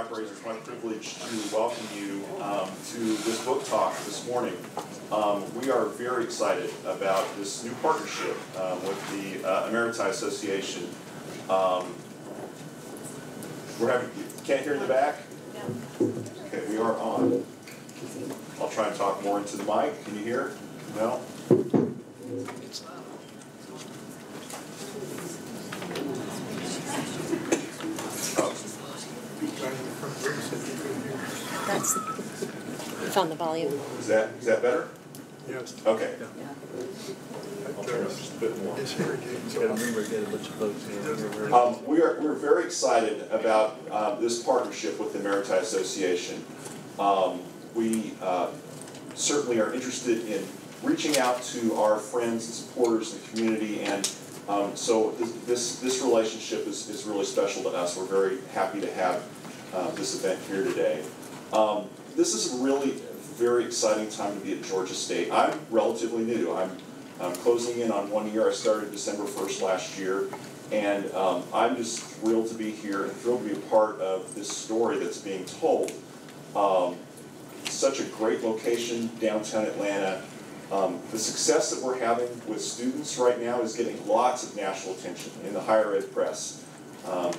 Libraries, it's my privilege to welcome you um, to this book talk this morning. Um, we are very excited about this new partnership uh, with the uh, Emeriti Association. Um, we're having, can't hear in the back? Okay, we are on. I'll try and talk more into the mic. Can you hear? No? That's, you found the volume. Is that, is that better? Yes. Okay. Yeah. I'll turn this a bit more. It's irritating. Gotta remember, get a bunch of folks in. Um, we are, we're very excited about, um, this partnership with the Emeriti Association. Um, we, uh, certainly are interested in reaching out to our friends and supporters in the community, and, um, so this, this, this relationship is, is really special to us. We're very happy to have, uh, this event here today. Um, this is a really very exciting time to be at Georgia State. I'm relatively new. I'm, I'm closing in on one year. I started December 1st last year. And um, I'm just thrilled to be here and thrilled to be a part of this story that's being told. Um, such a great location, downtown Atlanta. Um, the success that we're having with students right now is getting lots of national attention in the higher ed press. Um,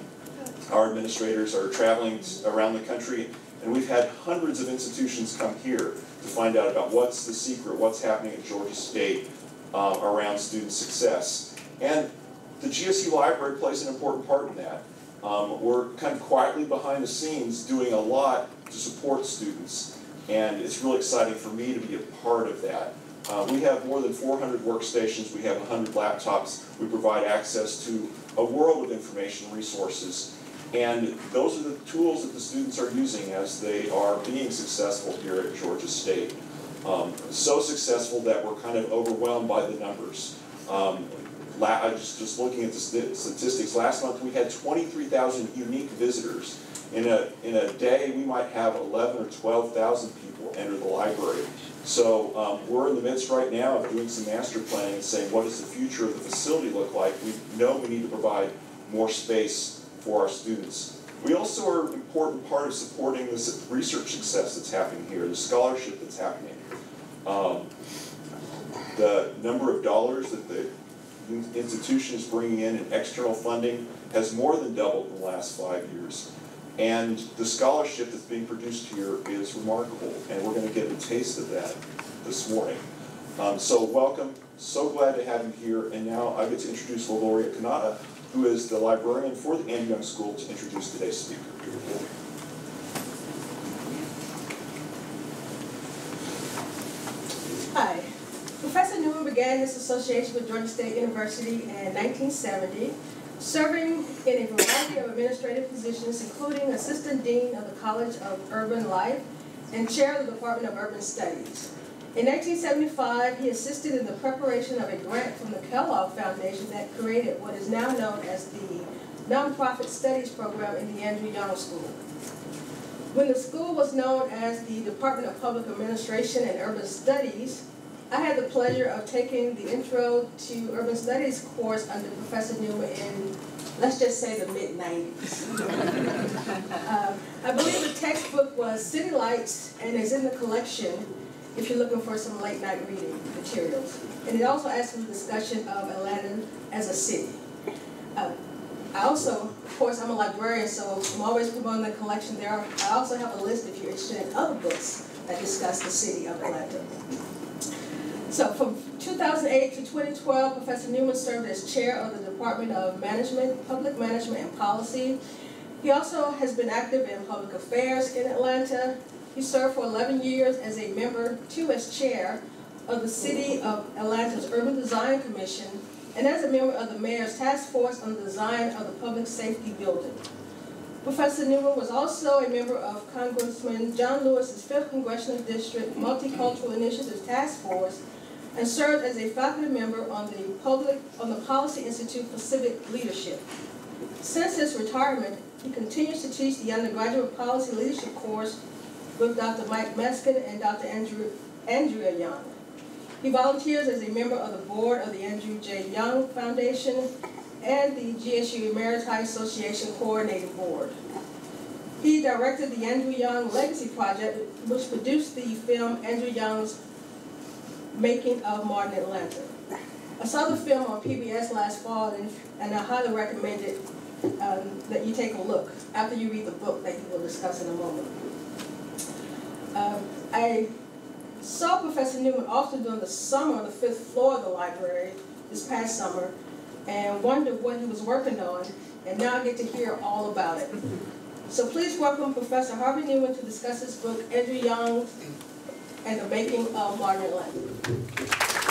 our administrators are traveling around the country, and we've had hundreds of institutions come here to find out about what's the secret, what's happening at Georgia State uh, around student success. And the GSU Library plays an important part in that. Um, we're kind of quietly behind the scenes doing a lot to support students, and it's really exciting for me to be a part of that. Uh, we have more than 400 workstations, we have 100 laptops, we provide access to a world of information resources, and those are the tools that the students are using as they are being successful here at Georgia State. Um, so successful that we're kind of overwhelmed by the numbers. Um, just, just looking at the st- statistics, last month we had 23,000 unique visitors. In a, in a day, we might have 11 or 12,000 people enter the library. So um, we're in the midst right now of doing some master planning and saying, what does the future of the facility look like? We know we need to provide more space for our students. We also are an important part of supporting the s- research success that's happening here, the scholarship that's happening. Um, the number of dollars that the institution is bringing in in external funding has more than doubled in the last five years. And the scholarship that's being produced here is remarkable, and we're going to get a taste of that this morning. Um, so welcome, so glad to have you here, and now I get to introduce Lauria Kanata, who is the librarian for the Ann Young School, to introduce today's speaker. Hi. Professor Newman began his association with Georgia State University in 1970, serving in a variety of administrative positions, including Assistant Dean of the College of Urban Life and Chair of the Department of Urban Studies. In 1975, he assisted in the preparation of a grant from the Kellogg Foundation that created what is now known as the Nonprofit Studies Program in the Andrew Young School. When the school was known as the Department of Public Administration and Urban Studies, I had the pleasure of taking the Intro to Urban Studies course under Professor Newman in, let's just say, the mid-90s. Uh, I believe the textbook was City Lights and is in the collection if you're looking for some late-night reading materials. And it also asks for some discussion of Atlanta as a city. Uh, I also, of course, I'm a librarian, so I'm always promoting the collection there. I also have a list if you're interested in other books that discuss the city of Atlanta. So from 2008 to 2012, Professor Newman served as chair of the Department of Management, Public Management and Policy. He also has been active in public affairs in Atlanta. He served for 11 years as a member, two as chair of the City of Atlanta's Urban Design Commission and as a member of the Mayor's Task Force on the Design of the Public Safety Building. Professor Newman was also a member of Congressman John Lewis's 5th Congressional District Multicultural Initiatives Task Force and served as a faculty member on the public on the Policy Institute for Civic Leadership. Since his retirement, he continues to teach the undergraduate policy leadership course with Dr. Mike Meskin and Dr. Andrew, Andrea Young. He volunteers as a member of the board of the Andrew J. Young Foundation and the GSU Emeriti Association Coordinating Board. He directed the Andrew Young Legacy Project, which produced the film Andrew Young's Making of Modern Atlanta. I saw the film on PBS last fall, and, and I highly recommend it um, that you take a look after you read the book that you will discuss in a moment. Um, I saw Professor Newman often during the summer on the fifth floor of the library this past summer and wondered what he was working on, and now I get to hear all about it. So please welcome Professor Harvey Newman to discuss his book, Andrew Young and the Making of Modern Atlanta.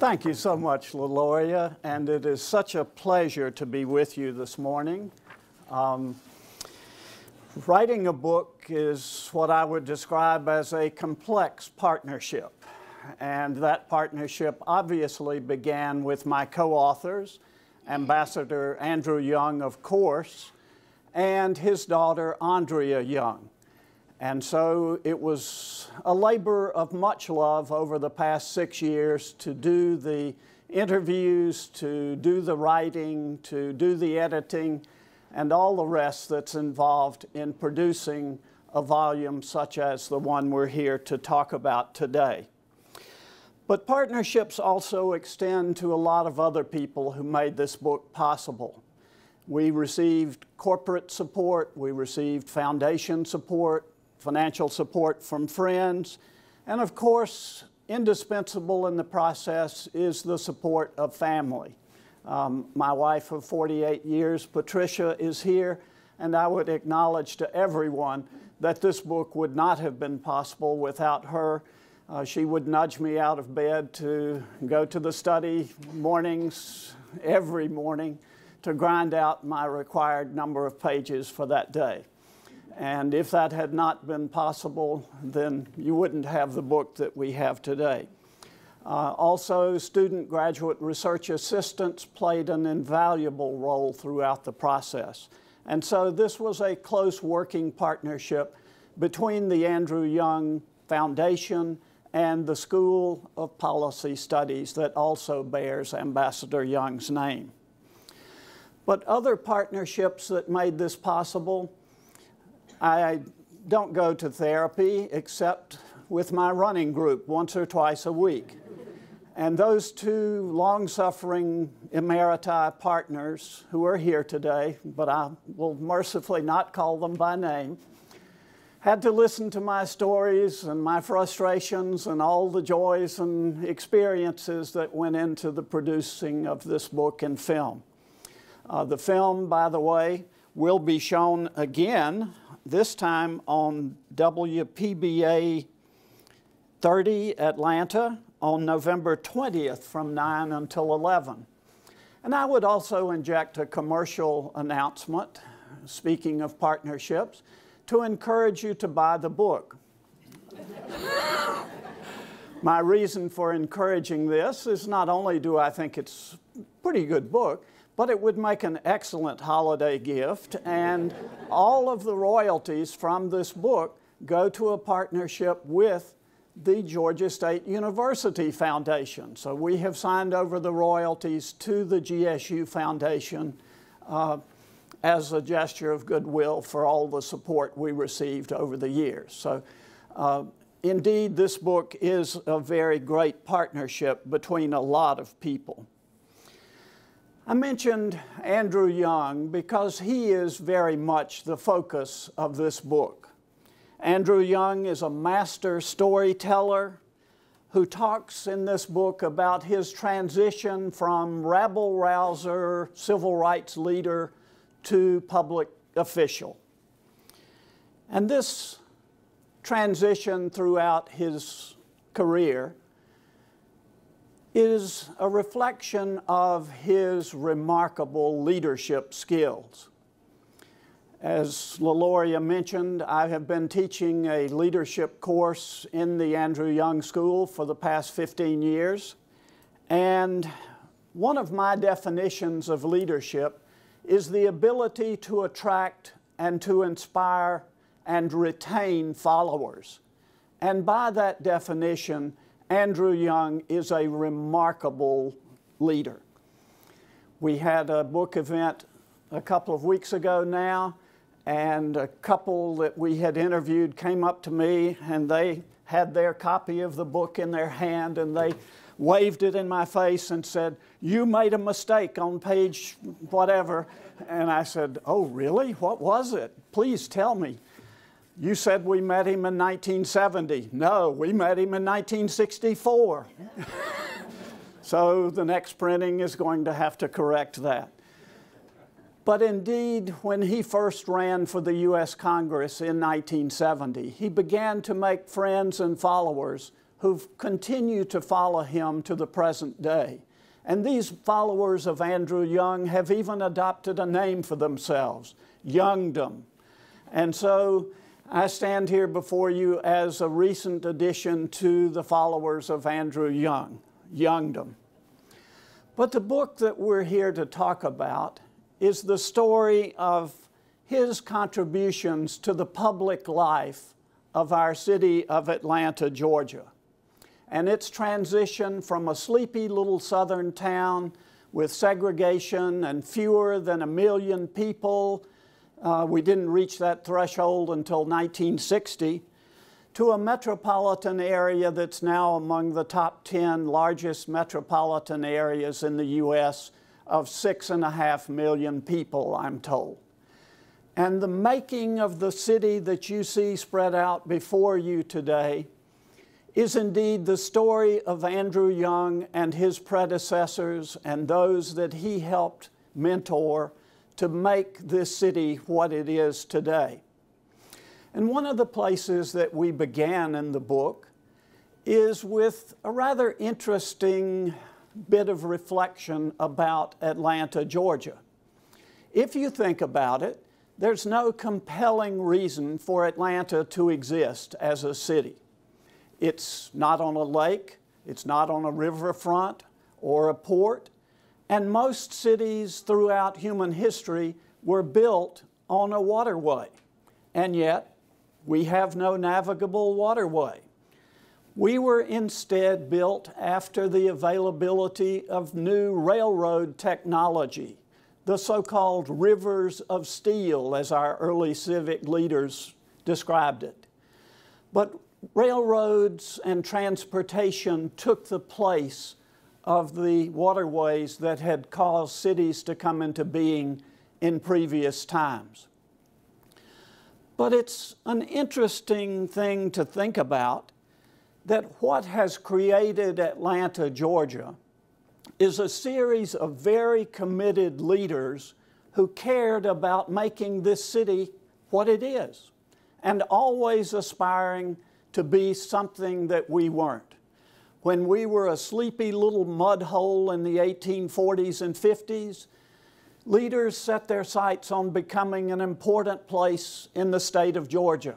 Thank you so much, Leloria, and it is such a pleasure to be with you this morning. Um, writing a book is what I would describe as a complex partnership, and that partnership obviously began with my co authors, Ambassador Andrew Young, of course, and his daughter Andrea Young. And so it was a labor of much love over the past six years to do the interviews, to do the writing, to do the editing, and all the rest that's involved in producing a volume such as the one we're here to talk about today. But partnerships also extend to a lot of other people who made this book possible. We received corporate support, we received foundation support, financial support from friends, and of course, indispensable in the process is the support of family. Um, my wife of 48 years, Patricia, is here, and I would acknowledge to everyone that this book would not have been possible without her. Uh, she would nudge me out of bed to go to the study mornings, every morning, to grind out my required number of pages for that day. And if that had not been possible, then you wouldn't have the book that we have today. Uh, also, student graduate research assistants played an invaluable role throughout the process. And so this was a close working partnership between the Andrew Young Foundation and the School of Policy Studies that also bears Ambassador Young's name. But other partnerships that made this possible I don't go to therapy except with my running group once or twice a week. And those two long suffering emeriti partners who are here today, but I will mercifully not call them by name, had to listen to my stories and my frustrations and all the joys and experiences that went into the producing of this book and film. Uh, the film, by the way, will be shown again this time on WPBA 30 Atlanta on November 20th from 9 until 11. And I would also inject a commercial announcement, speaking of partnerships, to encourage you to buy the book. My reason for encouraging this is not only do I think it's a pretty good book, but it would make an excellent holiday gift. And all of the royalties from this book go to a partnership with the Georgia State University Foundation. So we have signed over the royalties to the GSU Foundation uh, as a gesture of goodwill for all the support we received over the years. So uh, indeed, this book is a very great partnership between a lot of people. I mentioned Andrew Young because he is very much the focus of this book. Andrew Young is a master storyteller who talks in this book about his transition from rabble rouser, civil rights leader, to public official. And this transition throughout his career is a reflection of his remarkable leadership skills. As Leloria mentioned, I have been teaching a leadership course in the Andrew Young School for the past 15 years. And one of my definitions of leadership is the ability to attract and to inspire and retain followers. And by that definition, Andrew Young is a remarkable leader. We had a book event a couple of weeks ago now, and a couple that we had interviewed came up to me and they had their copy of the book in their hand and they waved it in my face and said, You made a mistake on page whatever. And I said, Oh, really? What was it? Please tell me. You said we met him in 1970. No, we met him in 1964. so the next printing is going to have to correct that. But indeed, when he first ran for the U.S. Congress in 1970, he began to make friends and followers who've continued to follow him to the present day. And these followers of Andrew Young have even adopted a name for themselves, Youngdom. And so I stand here before you as a recent addition to the followers of Andrew Young, Youngdom. But the book that we're here to talk about is the story of his contributions to the public life of our city of Atlanta, Georgia, and its transition from a sleepy little southern town with segregation and fewer than a million people. Uh, we didn't reach that threshold until 1960 to a metropolitan area that's now among the top 10 largest metropolitan areas in the U.S of six and a half million people, I'm told. And the making of the city that you see spread out before you today is indeed the story of Andrew Young and his predecessors and those that he helped mentor to make this city what it is today. And one of the places that we began in the book is with a rather interesting bit of reflection about Atlanta, Georgia. If you think about it, there's no compelling reason for Atlanta to exist as a city. It's not on a lake, it's not on a riverfront or a port, and most cities throughout human history were built on a waterway. And yet, we have no navigable waterway. We were instead built after the availability of new railroad technology, the so called rivers of steel, as our early civic leaders described it. But railroads and transportation took the place of the waterways that had caused cities to come into being in previous times. But it's an interesting thing to think about that what has created Atlanta, Georgia, is a series of very committed leaders who cared about making this city what it is and always aspiring to be something that we weren't. When we were a sleepy little mud hole in the 1840s and 50s, leaders set their sights on becoming an important place in the state of Georgia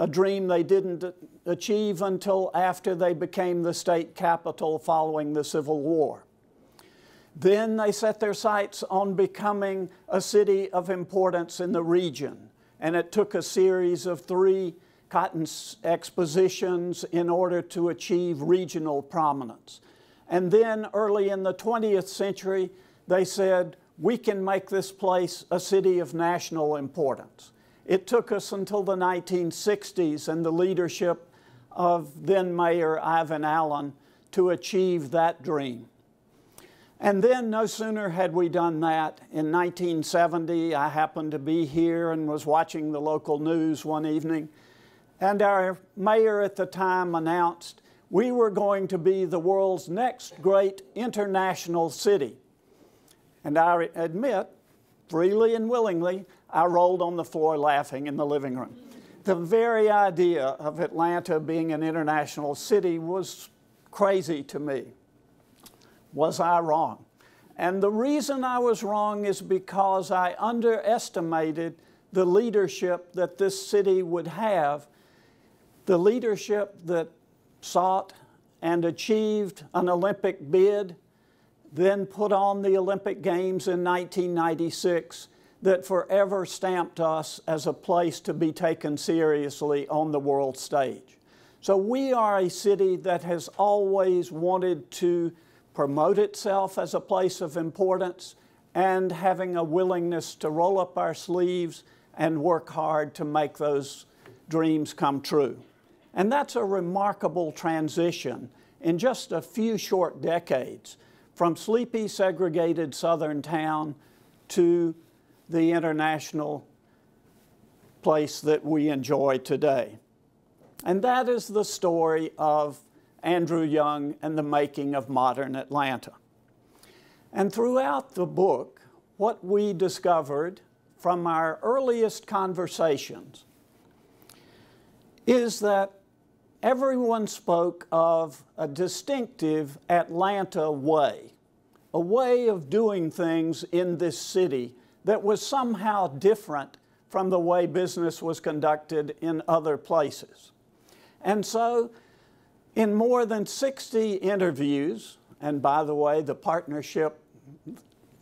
a dream they didn't achieve until after they became the state capital following the Civil War. Then they set their sights on becoming a city of importance in the region, and it took a series of three cotton expositions in order to achieve regional prominence. And then early in the 20th century, they said, we can make this place a city of national importance. It took us until the 1960s and the leadership of then Mayor Ivan Allen to achieve that dream. And then, no sooner had we done that, in 1970, I happened to be here and was watching the local news one evening, and our mayor at the time announced we were going to be the world's next great international city. And I admit, freely and willingly, I rolled on the floor laughing in the living room. The very idea of Atlanta being an international city was crazy to me. Was I wrong? And the reason I was wrong is because I underestimated the leadership that this city would have, the leadership that sought and achieved an Olympic bid, then put on the Olympic Games in 1996 that forever stamped us as a place to be taken seriously on the world stage. So we are a city that has always wanted to promote itself as a place of importance and having a willingness to roll up our sleeves and work hard to make those dreams come true. And that's a remarkable transition in just a few short decades from sleepy, segregated southern town to the international place that we enjoy today. And that is the story of Andrew Young and the making of modern Atlanta. And throughout the book, what we discovered from our earliest conversations is that everyone spoke of a distinctive Atlanta way, a way of doing things in this city that was somehow different from the way business was conducted in other places. And so, in more than 60 interviews, and by the way, the partnership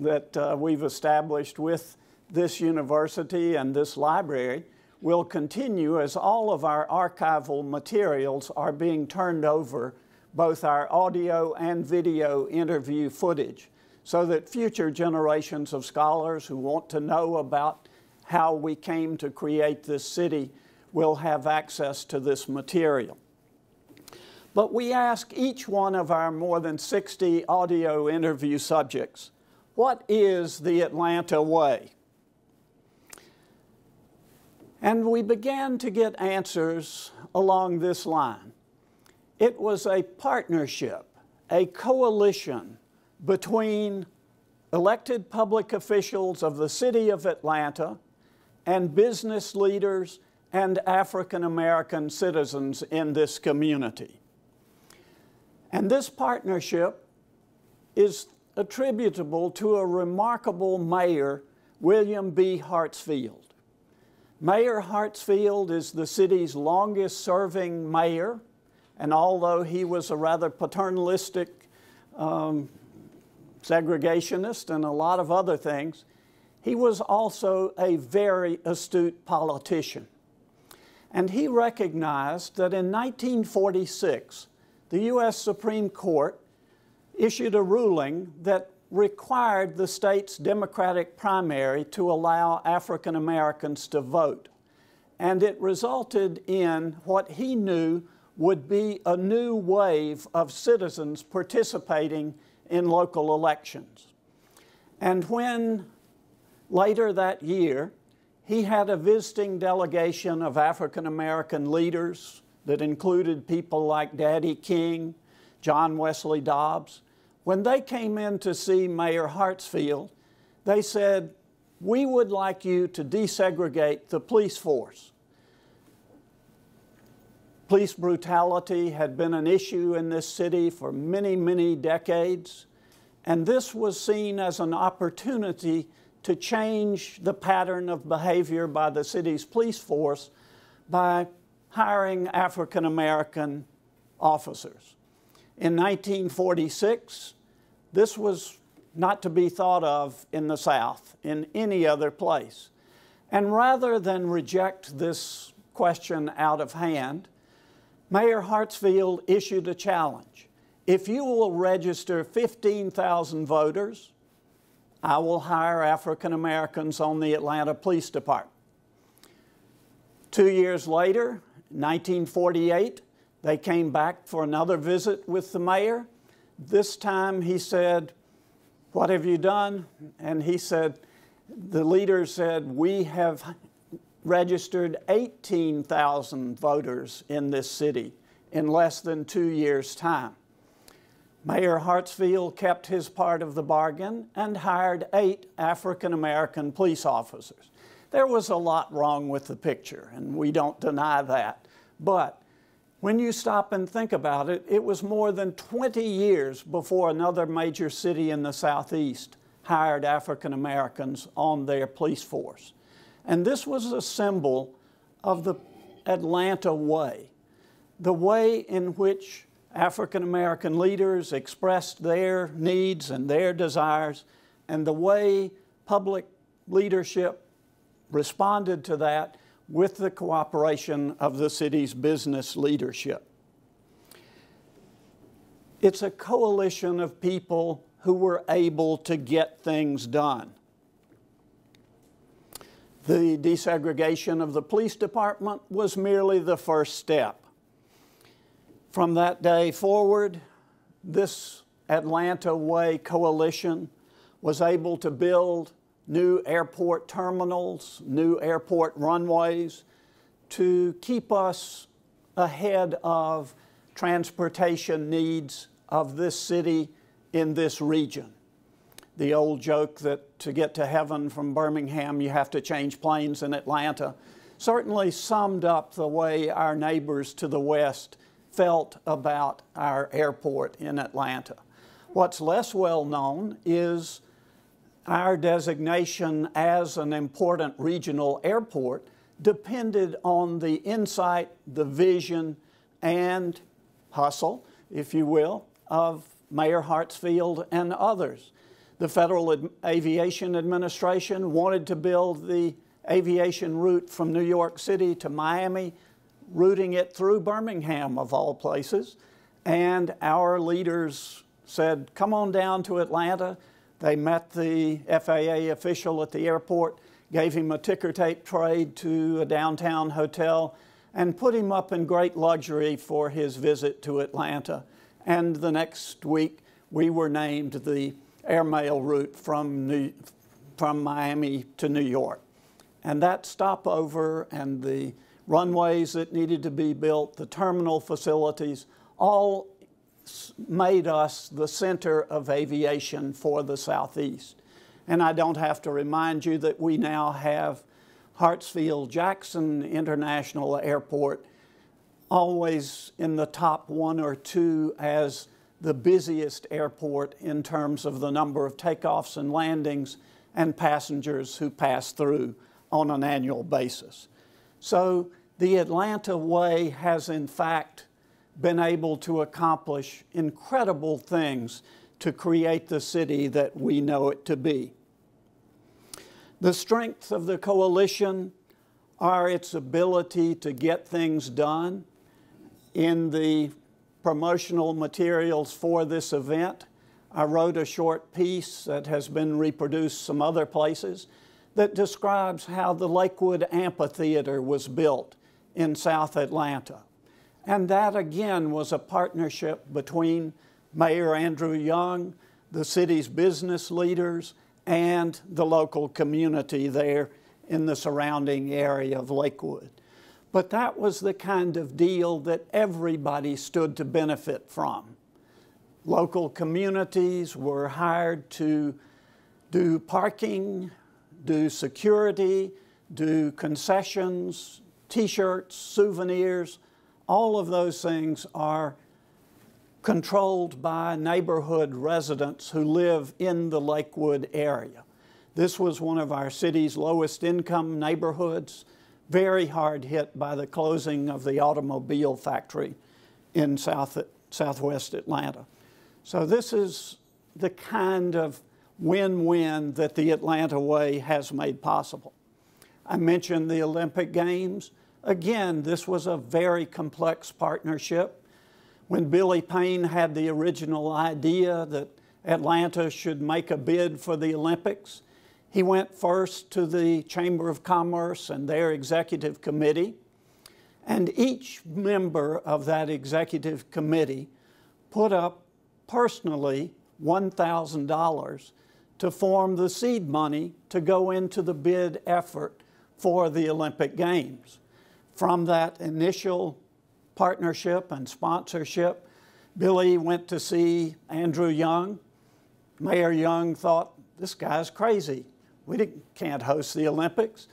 that uh, we've established with this university and this library will continue as all of our archival materials are being turned over, both our audio and video interview footage, so that future generations of scholars who want to know about how we came to create this city will have access to this material. But we ask each one of our more than 60 audio interview subjects, what is the Atlanta way? And we began to get answers along this line. It was a partnership, a coalition between elected public officials of the city of Atlanta and business leaders and African American citizens in this community. And this partnership is attributable to a remarkable mayor, William B. Hartsfield. Mayor Hartsfield is the city's longest serving mayor, and although he was a rather paternalistic um, segregationist and a lot of other things, he was also a very astute politician. And he recognized that in 1946, the U.S. Supreme Court issued a ruling that required the state's Democratic primary to allow African Americans to vote. And it resulted in what he knew would be a new wave of citizens participating in local elections. And when later that year, he had a visiting delegation of African American leaders that included people like Daddy King, John Wesley Dobbs, when they came in to see Mayor Hartsfield, they said, We would like you to desegregate the police force. Police brutality had been an issue in this city for many, many decades, and this was seen as an opportunity to change the pattern of behavior by the city's police force by hiring African American officers. In 1946, this was not to be thought of in the South, in any other place. And rather than reject this question out of hand, Mayor Hartsfield issued a challenge. If you will register 15,000 voters, I will hire African Americans on the Atlanta Police Department. Two years later, 1948, they came back for another visit with the mayor this time he said, What have you done? And he said, The leader said, We have registered 18,000 voters in this city in less than two years' time. Mayor Hartsfield kept his part of the bargain and hired eight African American police officers. There was a lot wrong with the picture, and we don't deny that. But when you stop and think about it, it was more than 20 years before another major city in the Southeast hired African Americans on their police force. And this was a symbol of the Atlanta way, the way in which African American leaders expressed their needs and their desires, and the way public leadership responded to that with the cooperation of the city's business leadership. It's a coalition of people who were able to get things done. The desegregation of the police department was merely the first step. From that day forward, this Atlanta Way coalition was able to build new airport terminals, new airport runways to keep us ahead of transportation needs of this city in this region. The old joke that to get to heaven from Birmingham you have to change planes in Atlanta certainly summed up the way our neighbors to the west felt about our airport in Atlanta. What's less well known is our designation as an important regional airport depended on the insight, the vision, and hustle, if you will, of Mayor Hartsfield and others. The Federal Aviation Administration wanted to build the aviation route from New York City to Miami, routing it through Birmingham, of all places. And our leaders said, come on down to Atlanta. They met the FAA official at the airport, gave him a ticker tape trade to a downtown hotel, and put him up in great luxury for his visit to Atlanta. And the next week, we were named the airmail route from, New, from Miami to New York. And that stopover and the runways that needed to be built, the terminal facilities, all made us the center of aviation for the Southeast. And I don't have to remind you that we now have Hartsfield Jackson International Airport always in the top one or two as the busiest airport in terms of the number of takeoffs and landings and passengers who pass through on an annual basis. So the Atlanta Way has in fact been able to accomplish incredible things to create the city that we know it to be. The strength of the coalition are its ability to get things done. In the promotional materials for this event, I wrote a short piece that has been reproduced some other places that describes how the Lakewood Amphitheater was built in South Atlanta. And that again was a partnership between Mayor Andrew Young, the city's business leaders, and the local community there in the surrounding area of Lakewood. But that was the kind of deal that everybody stood to benefit from. Local communities were hired to do parking, do security, do concessions, t shirts, souvenirs, all of those things are controlled by neighborhood residents who live in the Lakewood area. This was one of our city's lowest income neighborhoods, very hard hit by the closing of the automobile factory in South, southwest Atlanta. So this is the kind of win-win that the Atlanta Way has made possible. I mentioned the Olympic Games. Again, this was a very complex partnership. When Billy Payne had the original idea that Atlanta should make a bid for the Olympics, he went first to the Chamber of Commerce and their executive committee, and each member of that executive committee put up personally $1,000 to form the seed money to go into the bid effort for the Olympic Games. From that initial partnership and sponsorship, Billy went to see Andrew Young. Mayor Young thought, this guy's crazy. We can't host the Olympics.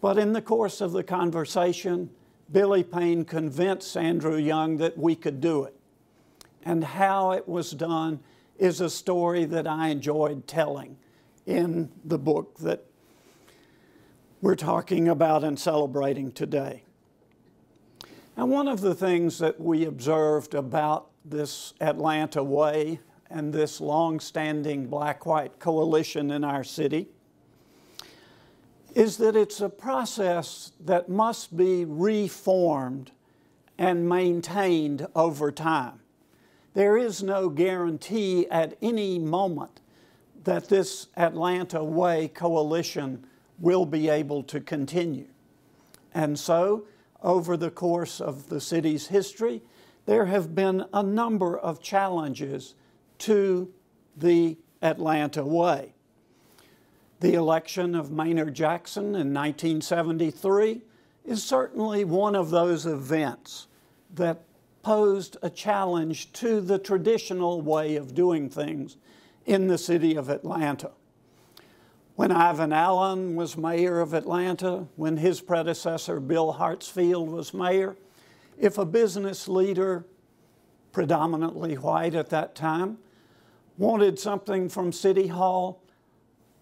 But in the course of the conversation, Billy Payne convinced Andrew Young that we could do it. And how it was done is a story that I enjoyed telling in the book that we're talking about and celebrating today. And one of the things that we observed about this Atlanta Way and this long-standing black-white coalition in our city is that it's a process that must be reformed and maintained over time. there is no guarantee at any moment that this Atlanta Way coalition will be able to continue. And so, over the course of the city's history, there have been a number of challenges to the Atlanta Way. The election of Maynard Jackson in 1973 is certainly one of those events that posed a challenge to the traditional way of doing things in the city of Atlanta. When Ivan Allen was mayor of Atlanta, when his predecessor Bill Hartsfield was mayor, if a business leader, predominantly white at that time, wanted something from City Hall,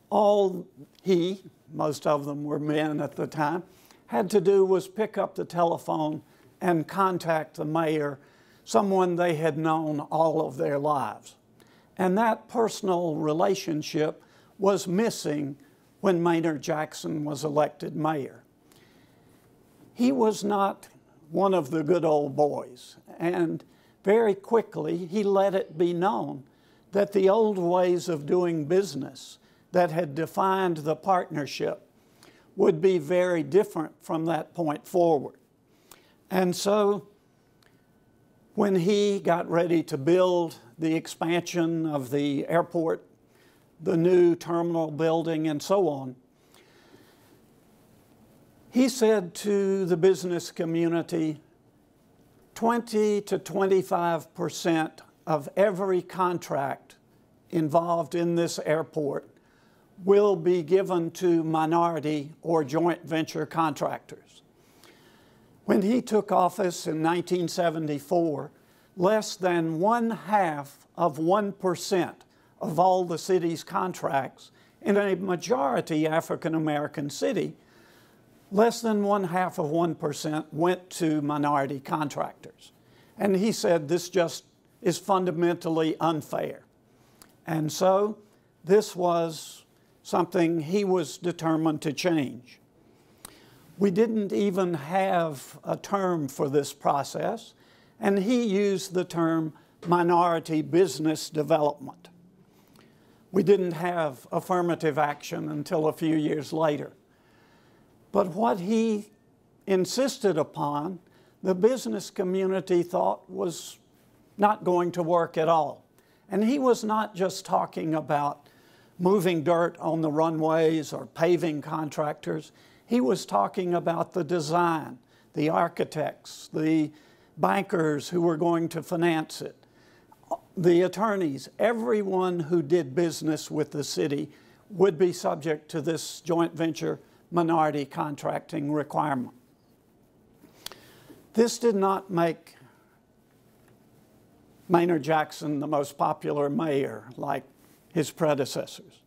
all he, most of them were men at the time, had to do was pick up the telephone and contact the mayor, someone they had known all of their lives. And that personal relationship was missing when Maynard Jackson was elected mayor. He was not one of the good old boys, and very quickly he let it be known that the old ways of doing business that had defined the partnership would be very different from that point forward. And so, when he got ready to build the expansion of the airport, the new terminal building, and so on, he said to the business community 20 to 25 percent of every contract involved in this airport will be given to minority or joint venture contractors. When he took office in 1974, less than one half of 1% of all the city's contracts in a majority African American city, less than one half of 1% went to minority contractors. And he said this just is fundamentally unfair. And so this was something he was determined to change. We didn't even have a term for this process, and he used the term minority business development. We didn't have affirmative action until a few years later. But what he insisted upon, the business community thought was not going to work at all. And he was not just talking about moving dirt on the runways or paving contractors. He was talking about the design, the architects, the bankers who were going to finance it, the attorneys, everyone who did business with the city would be subject to this joint venture minority contracting requirement. This did not make Maynard Jackson the most popular mayor like his predecessors.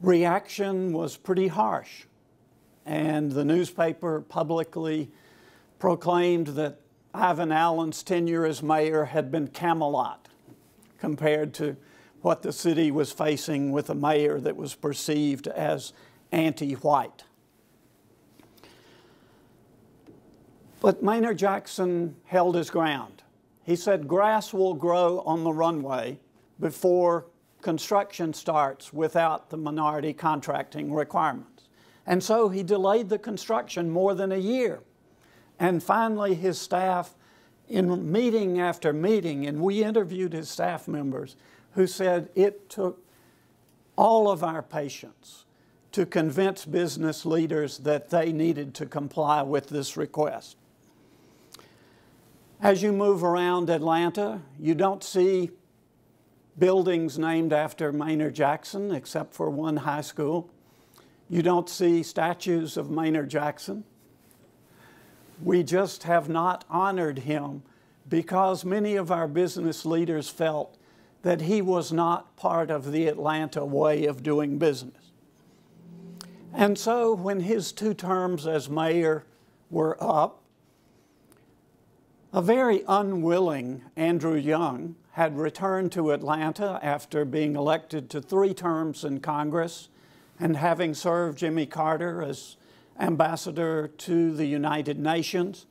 Reaction was pretty harsh and the newspaper publicly proclaimed that Ivan Allen's tenure as mayor had been Camelot compared to what the city was facing with a mayor that was perceived as anti white. But Maynard Jackson held his ground. He said grass will grow on the runway before construction starts without the minority contracting requirements. And so he delayed the construction more than a year. And finally, his staff, in meeting after meeting, and we interviewed his staff members who said it took all of our patience to convince business leaders that they needed to comply with this request. As you move around Atlanta, you don't see buildings named after Maynard Jackson except for one high school. You don't see statues of Maynard Jackson. We just have not honored him because many of our business leaders felt that he was not part of the Atlanta way of doing business. And so when his two terms as mayor were up, a very unwilling Andrew Young had returned to Atlanta after being elected to three terms in Congress and having served Jimmy Carter as ambassador to the United Nations.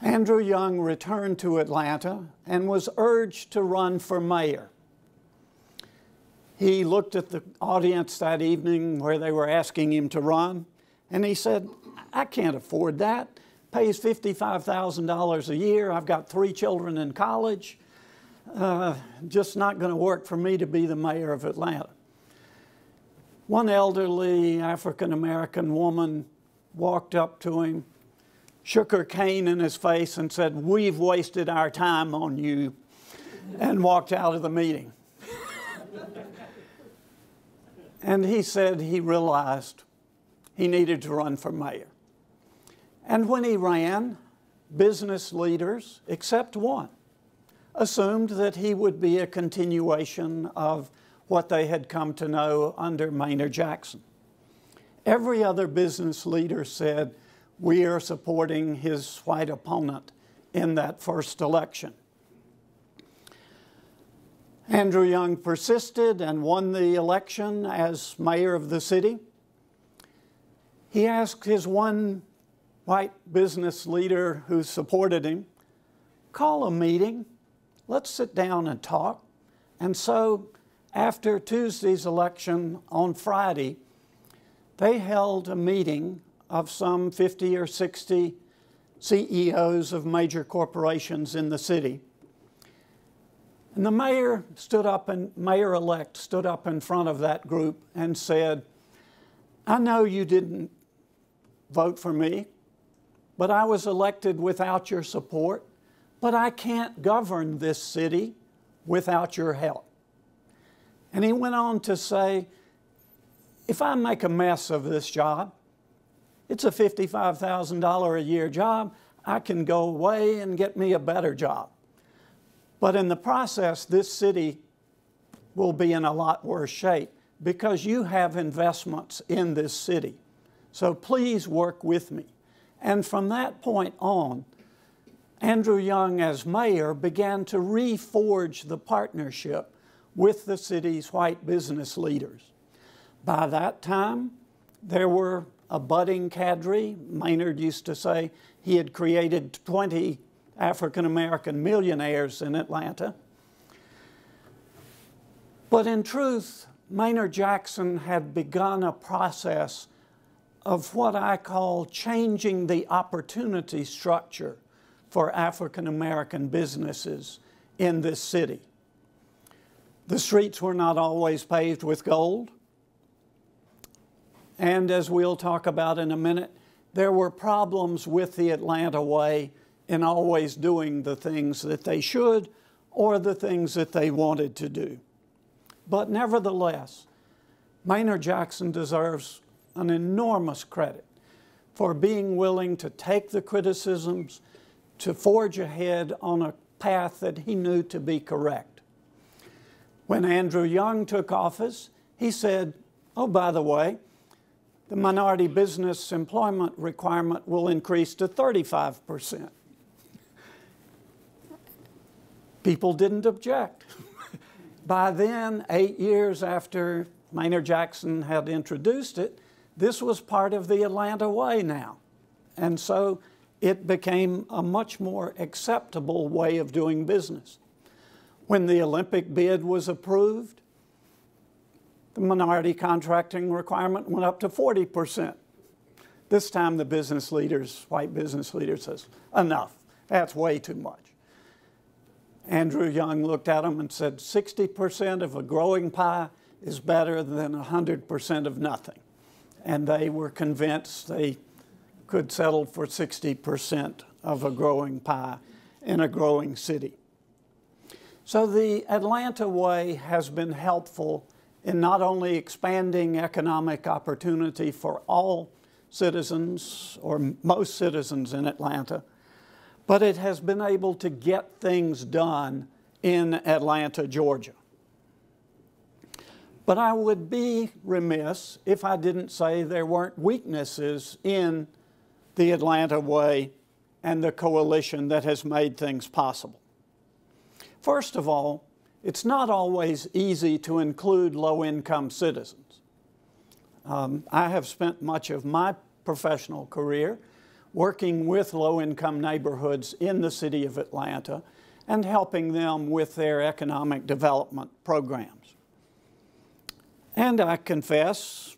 Andrew Young returned to Atlanta and was urged to run for mayor. He looked at the audience that evening where they were asking him to run, and he said, I can't afford that. Pays $55,000 a year. I've got three children in college. Uh, just not going to work for me to be the mayor of Atlanta. One elderly African American woman walked up to him, shook her cane in his face, and said, We've wasted our time on you, and walked out of the meeting. and he said he realized he needed to run for mayor. And when he ran, business leaders, except one, assumed that he would be a continuation of what they had come to know under Maynard Jackson. Every other business leader said, We are supporting his white opponent in that first election. Andrew Young persisted and won the election as mayor of the city. He asked his one white business leader who supported him, call a meeting, let's sit down and talk. And so after Tuesday's election on Friday, they held a meeting of some 50 or 60 CEOs of major corporations in the city. And the mayor stood up and mayor elect stood up in front of that group and said, I know you didn't vote for me, but I was elected without your support, but I can't govern this city without your help. And he went on to say, if I make a mess of this job, it's a $55,000 a year job. I can go away and get me a better job. But in the process, this city will be in a lot worse shape because you have investments in this city. So please work with me. And from that point on, Andrew Young, as mayor, began to reforge the partnership with the city's white business leaders. By that time, there were a budding cadre. Maynard used to say he had created 20 African American millionaires in Atlanta. But in truth, Maynard Jackson had begun a process of what I call changing the opportunity structure for African American businesses in this city. The streets were not always paved with gold. And as we'll talk about in a minute, there were problems with the Atlanta Way in always doing the things that they should or the things that they wanted to do. But nevertheless, Maynard Jackson deserves an enormous credit for being willing to take the criticisms, to forge ahead on a path that he knew to be correct. When Andrew Young took office, he said, Oh, by the way, the minority business employment requirement will increase to 35%. People didn't object. By then, eight years after Maynard Jackson had introduced it, this was part of the Atlanta Way now. And so it became a much more acceptable way of doing business. When the Olympic bid was approved, the minority contracting requirement went up to 40%. This time the business leaders, white business leaders says, enough, that's way too much. Andrew Young looked at them and said, 60% of a growing pie is better than 100% of nothing. And they were convinced they could settle for 60% of a growing pie in a growing city. So the Atlanta Way has been helpful in not only expanding economic opportunity for all citizens or most citizens in Atlanta, but it has been able to get things done in Atlanta, Georgia. But I would be remiss if I didn't say there weren't weaknesses in the Atlanta Way and the coalition that has made things possible. First of all, it's not always easy to include low income citizens. Um, I have spent much of my professional career working with low income neighborhoods in the city of Atlanta and helping them with their economic development programs. And I confess,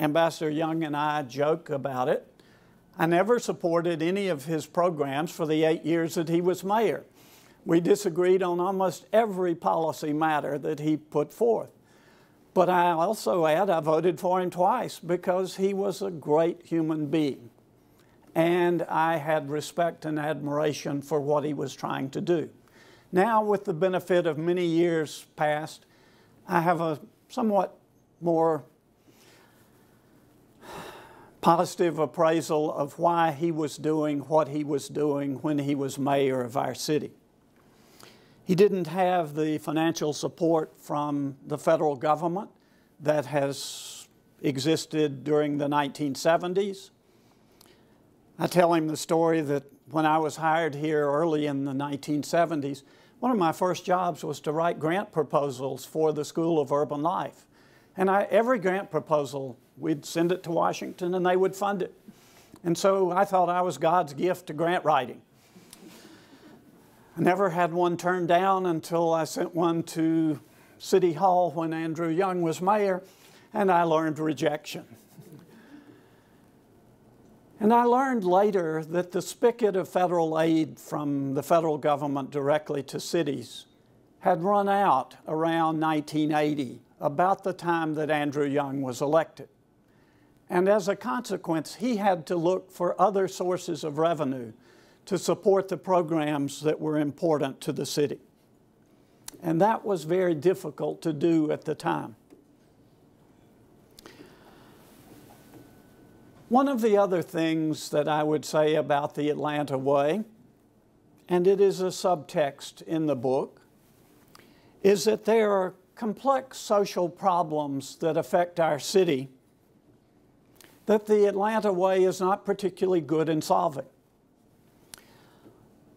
Ambassador Young and I joke about it. I never supported any of his programs for the eight years that he was mayor. We disagreed on almost every policy matter that he put forth. But I also add, I voted for him twice because he was a great human being. And I had respect and admiration for what he was trying to do. Now, with the benefit of many years past, I have a somewhat more positive appraisal of why he was doing what he was doing when he was mayor of our city. He didn't have the financial support from the federal government that has existed during the 1970s. I tell him the story that when I was hired here early in the 1970s, one of my first jobs was to write grant proposals for the School of Urban Life. And I, every grant proposal, we'd send it to Washington and they would fund it. And so I thought I was God's gift to grant writing. I never had one turned down until I sent one to City Hall when Andrew Young was mayor, and I learned rejection. And I learned later that the spigot of federal aid from the federal government directly to cities had run out around 1980, about the time that Andrew Young was elected. And as a consequence, he had to look for other sources of revenue to support the programs that were important to the city. And that was very difficult to do at the time. One of the other things that I would say about the Atlanta Way, and it is a subtext in the book, is that there are complex social problems that affect our city that the Atlanta Way is not particularly good in solving.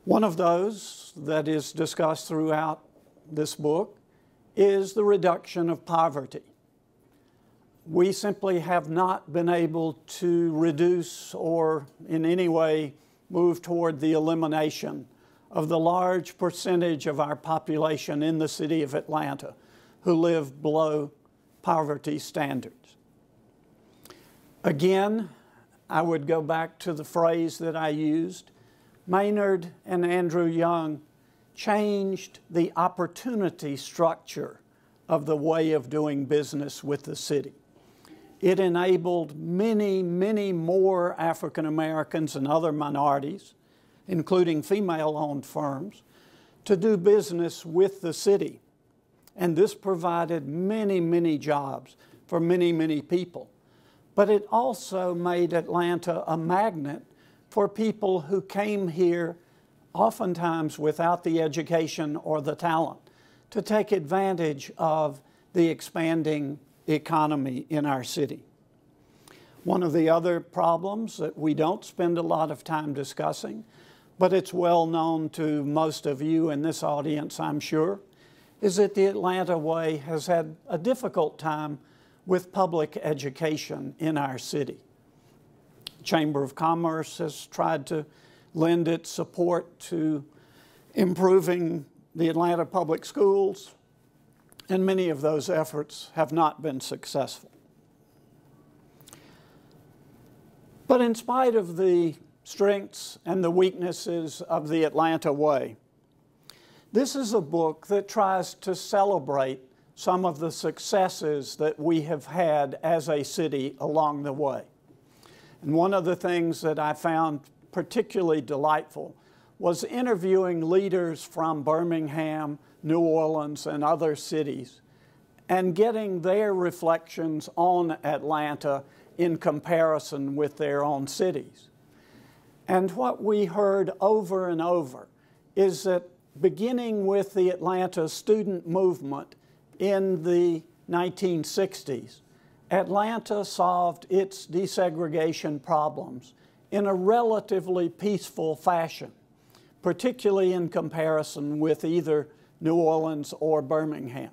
One of those that is discussed throughout this book is the reduction of poverty. We simply have not been able to reduce or in any way move toward the elimination of the large percentage of our population in the city of Atlanta who live below poverty standards. Again, I would go back to the phrase that I used Maynard and Andrew Young changed the opportunity structure of the way of doing business with the city. It enabled many, many more African Americans and other minorities, including female owned firms, to do business with the city. And this provided many, many jobs for many, many people. But it also made Atlanta a magnet for people who came here oftentimes without the education or the talent to take advantage of the expanding economy in our city. One of the other problems that we don't spend a lot of time discussing, but it's well known to most of you in this audience, I'm sure, is that the Atlanta Way has had a difficult time with public education in our city. Chamber of Commerce has tried to lend its support to improving the Atlanta public schools, and many of those efforts have not been successful. But in spite of the strengths and the weaknesses of the Atlanta Way, this is a book that tries to celebrate some of the successes that we have had as a city along the way. And one of the things that I found particularly delightful was interviewing leaders from Birmingham, New Orleans, and other cities and getting their reflections on Atlanta in comparison with their own cities. And what we heard over and over is that beginning with the Atlanta student movement in the 1960s, Atlanta solved its desegregation problems in a relatively peaceful fashion, particularly in comparison with either New Orleans or Birmingham.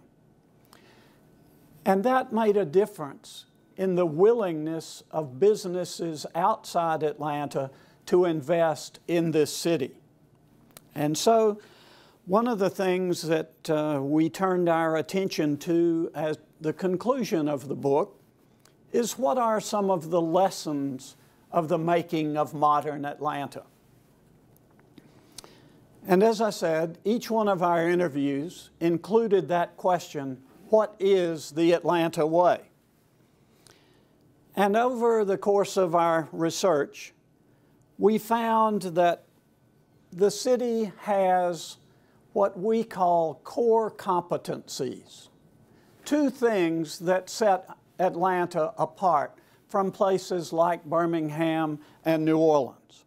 And that made a difference in the willingness of businesses outside Atlanta to invest in this city. And so, one of the things that uh, we turned our attention to at the conclusion of the book is what are some of the lessons of the making of modern Atlanta? And as I said, each one of our interviews included that question what is the Atlanta way? And over the course of our research, we found that the city has what we call core competencies. Two things that set Atlanta apart from places like Birmingham and New Orleans.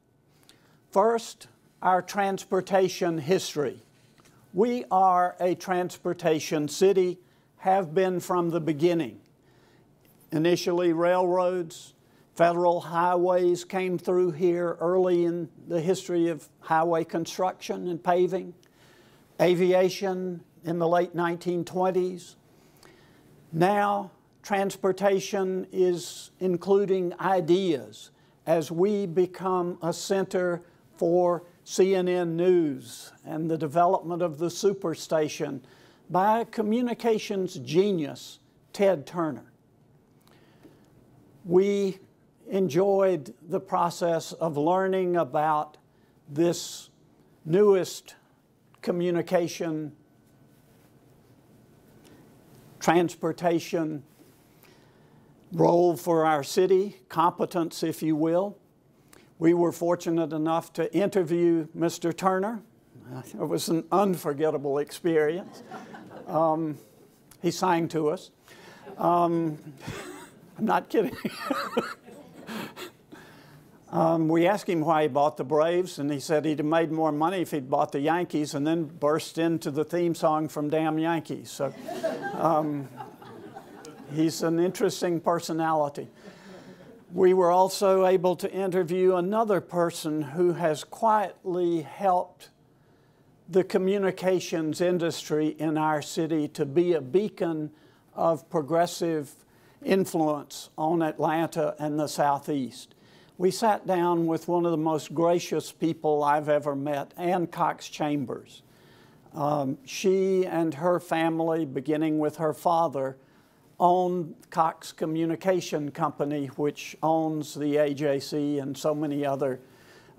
First, our transportation history. We are a transportation city, have been from the beginning. Initially, railroads, federal highways came through here early in the history of highway construction and paving, aviation in the late 1920s. Now, transportation is including ideas as we become a center for CNN News and the development of the superstation by communications genius Ted Turner. We enjoyed the process of learning about this newest communication, transportation role for our city, competence, if you will. We were fortunate enough to interview Mr. Turner. It was an unforgettable experience. Um, he sang to us. Um, I'm not kidding. um, we asked him why he bought the Braves, and he said he'd have made more money if he'd bought the Yankees, and then burst into the theme song from Damn Yankees. So um, he's an interesting personality. We were also able to interview another person who has quietly helped the communications industry in our city to be a beacon of progressive influence on Atlanta and the Southeast. We sat down with one of the most gracious people I've ever met, Ann Cox Chambers. Um, she and her family, beginning with her father, own Cox Communication Company, which owns the AJC and so many other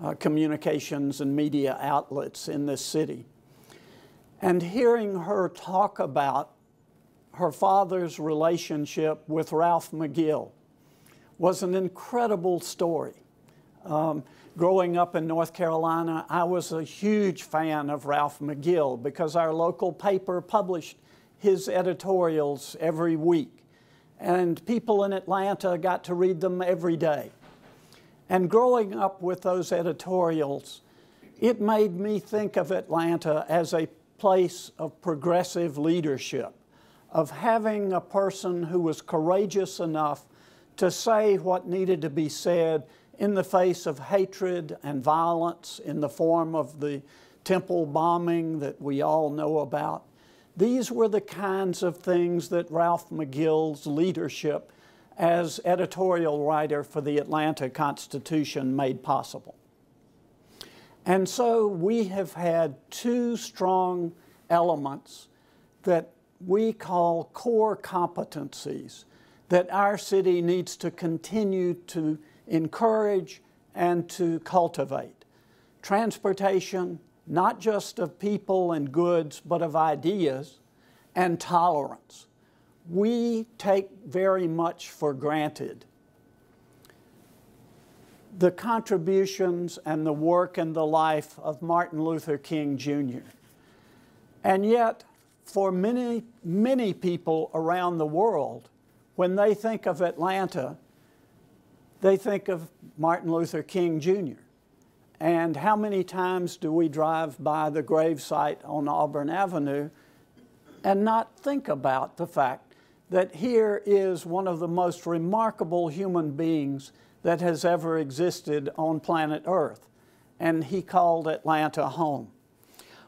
uh, communications and media outlets in this city. And hearing her talk about her father's relationship with Ralph McGill was an incredible story. Um, growing up in North Carolina, I was a huge fan of Ralph McGill because our local paper published his editorials every week. And people in Atlanta got to read them every day. And growing up with those editorials, it made me think of Atlanta as a place of progressive leadership, of having a person who was courageous enough to say what needed to be said in the face of hatred and violence in the form of the temple bombing that we all know about. These were the kinds of things that Ralph McGill's leadership as editorial writer for the Atlanta Constitution made possible. And so we have had two strong elements that we call core competencies that our city needs to continue to encourage and to cultivate. Transportation, not just of people and goods, but of ideas, and tolerance. We take very much for granted the contributions and the work and the life of Martin Luther King Jr. And yet, for many, many people around the world, when they think of Atlanta, they think of Martin Luther King Jr. And how many times do we drive by the gravesite on Auburn Avenue and not think about the fact that here is one of the most remarkable human beings that has ever existed on planet Earth? And he called Atlanta home.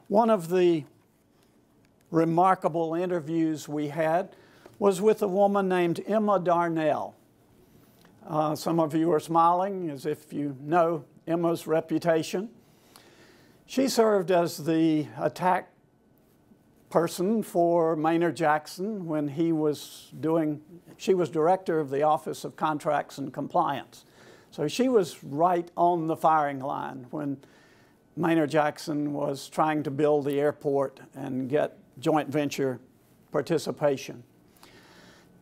One of the remarkable interviews we had was with a woman named Emma Darnell. Uh, some of you are smiling as if you know Emma's reputation. She served as the attack person for Maynard Jackson when he was doing, she was director of the Office of Contracts and Compliance. So she was right on the firing line when Maynard Jackson was trying to build the airport and get joint venture participation.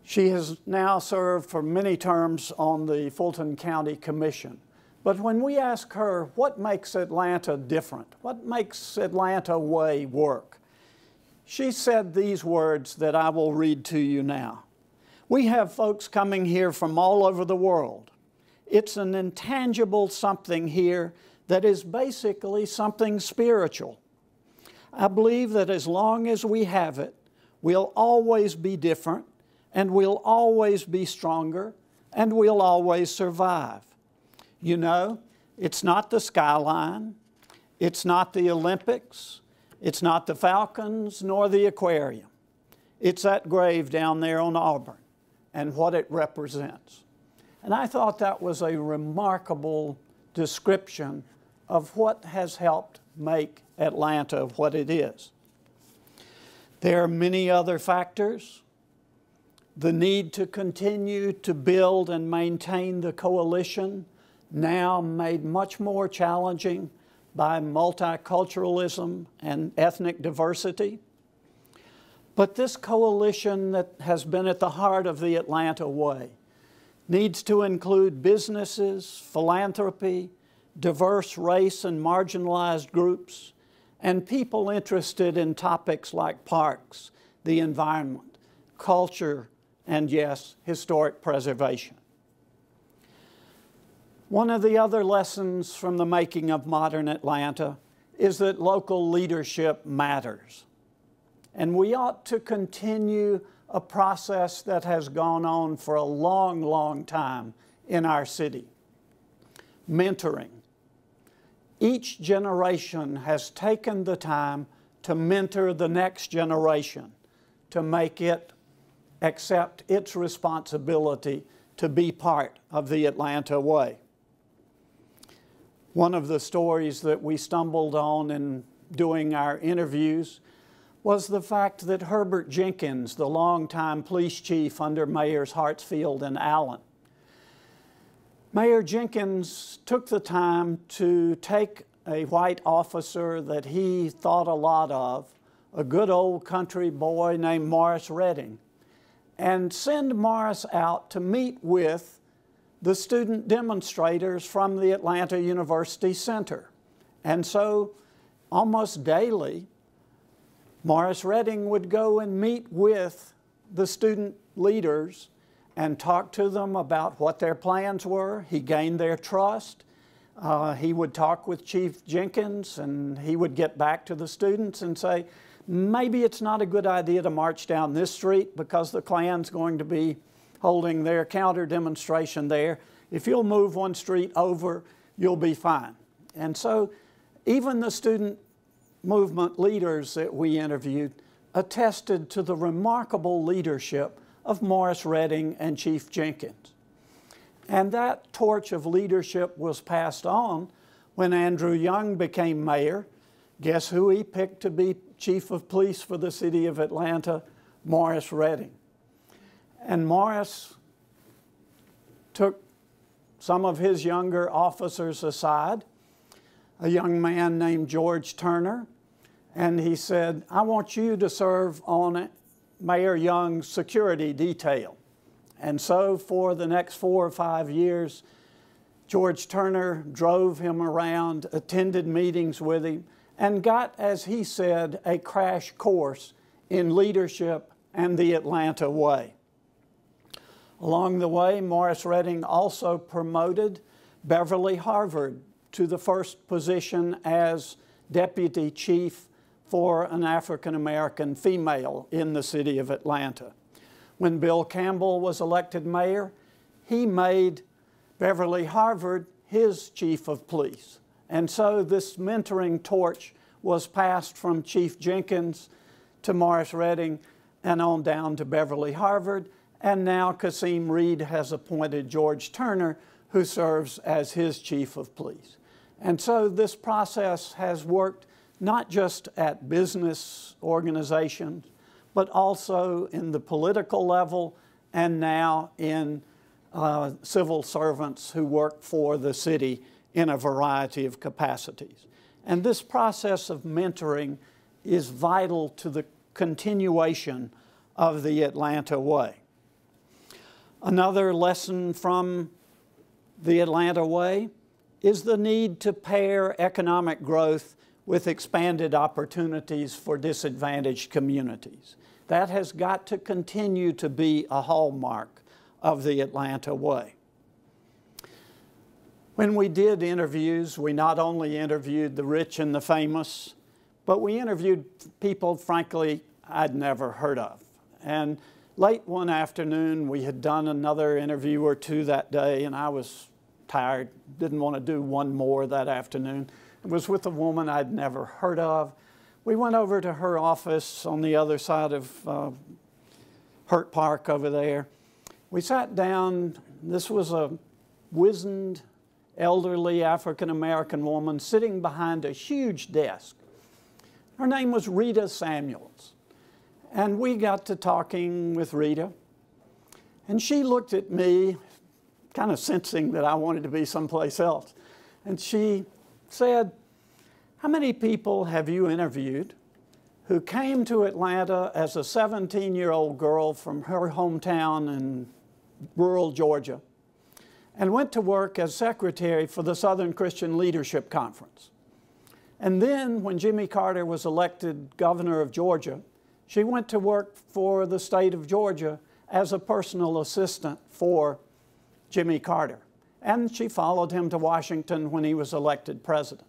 She has now served for many terms on the Fulton County Commission. But when we ask her what makes Atlanta different, what makes Atlanta way work, she said these words that I will read to you now. We have folks coming here from all over the world. It's an intangible something here that is basically something spiritual. I believe that as long as we have it, we'll always be different, and we'll always be stronger, and we'll always survive. You know, it's not the skyline, it's not the Olympics, it's not the Falcons, nor the aquarium. It's that grave down there on Auburn and what it represents. And I thought that was a remarkable description of what has helped make Atlanta what it is. There are many other factors. The need to continue to build and maintain the coalition, now made much more challenging by multiculturalism and ethnic diversity. But this coalition that has been at the heart of the Atlanta Way needs to include businesses, philanthropy, diverse race and marginalized groups, and people interested in topics like parks, the environment, culture, and yes, historic preservation. One of the other lessons from the making of modern Atlanta is that local leadership matters. And we ought to continue a process that has gone on for a long, long time in our city mentoring, each generation has taken the time to mentor the next generation, to make it accept its responsibility to be part of the Atlanta Way. One of the stories that we stumbled on in doing our interviews was the fact that Herbert Jenkins, the longtime police chief under Mayors Hartsfield and Allen, Mayor Jenkins took the time to take a white officer that he thought a lot of, a good old country boy named Morris Redding, and send Morris out to meet with the student demonstrators from the Atlanta University Center. And so, almost daily, Morris Redding would go and meet with the student leaders and talk to them about what their plans were. He gained their trust. Uh, he would talk with Chief Jenkins and he would get back to the students and say, maybe it's not a good idea to march down this street because the Klan's going to be holding their counter demonstration there. If you'll move one street over, you'll be fine. And so even the student movement leaders that we interviewed attested to the remarkable leadership of Morris Redding and Chief Jenkins. And that torch of leadership was passed on when Andrew Young became mayor. Guess who he picked to be chief of police for the city of Atlanta? Morris Redding. And Morris took some of his younger officers aside, a young man named George Turner, and he said, I want you to serve on Mayor Young's security detail. And so for the next four or five years, George Turner drove him around, attended meetings with him, and got, as he said, a crash course in leadership and the Atlanta way. Along the way, Morris Redding also promoted Beverly Harvard to the first position as deputy chief for an African American female in the city of Atlanta. When Bill Campbell was elected mayor, he made Beverly Harvard his chief of police. And so this mentoring torch was passed from Chief Jenkins to Morris Redding and on down to Beverly Harvard. And now Kasim Reed has appointed George Turner, who serves as his chief of police. And so this process has worked not just at business organizations, but also in the political level and now in uh, civil servants who work for the city in a variety of capacities. And this process of mentoring is vital to the continuation of the Atlanta Way. Another lesson from the Atlanta Way is the need to pair economic growth with expanded opportunities for disadvantaged communities. That has got to continue to be a hallmark of the Atlanta Way. When we did interviews, we not only interviewed the rich and the famous, but we interviewed people, frankly, I'd never heard of. And late one afternoon, we had done another interview or two that day, and I was tired, didn't want to do one more that afternoon. It was with a woman I'd never heard of. We went over to her office on the other side of uh, Hurt Park over there. We sat down. This was a wizened, elderly African American woman sitting behind a huge desk. Her name was Rita Samuels. And we got to talking with Rita. And she looked at me, kind of sensing that I wanted to be someplace else. And she said, How many people have you interviewed who came to Atlanta as a 17 year old girl from her hometown in rural Georgia and went to work as secretary for the Southern Christian Leadership Conference? And then, when Jimmy Carter was elected governor of Georgia, she went to work for the state of Georgia as a personal assistant for Jimmy Carter. And she followed him to Washington when he was elected president.